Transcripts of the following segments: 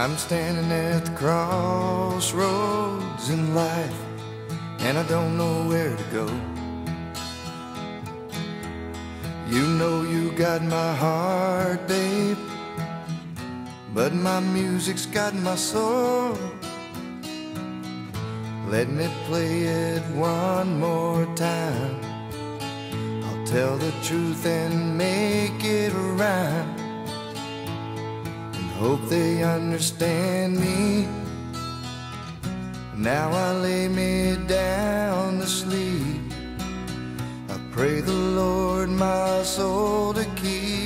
I'm standing at the crossroads in life, and I don't know where to go. You know you got my heart, babe, but my music's got my soul. Let me play it one more time. I'll tell the truth and make it rhyme hope they understand me. Now I lay me down to sleep. I pray the Lord my soul to keep.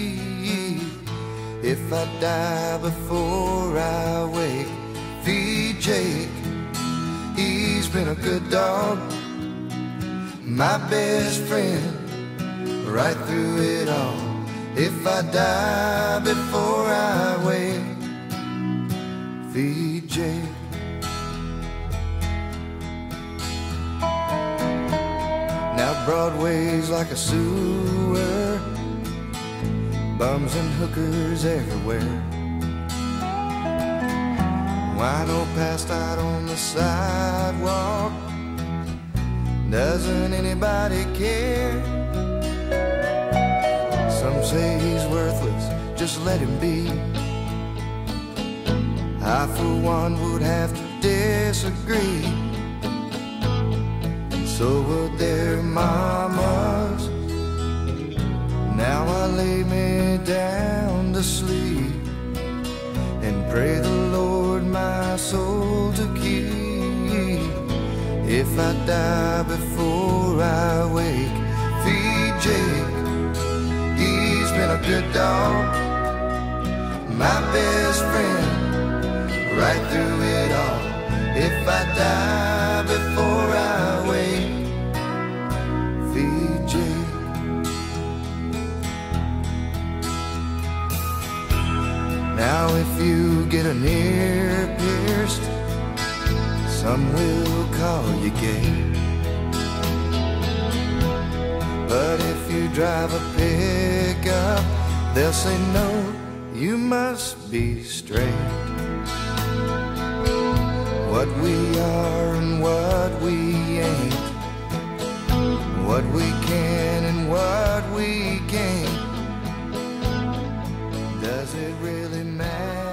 If I die before I wake, feed Jake. He's been a good dog, my best friend, right through it all. If I die before I wake, Jake. Now Broadway's like a sewer, bums and hookers everywhere. Wino passed out on the sidewalk. Doesn't anybody care? Some say he's worthless, just let him be. I, for one, would have to disagree. And so would their mamas. Now I lay me down to sleep and pray the Lord my soul to keep. If I die before I wake, feed Jake. Good dog, my best friend right through it all. If I die before I wake, Jake. Now if you get an ear pierced, some will call you gay. drive a pickup, they'll say no, you must be straight. What we are and what we ain't, what we can and what we can't, does it really matter?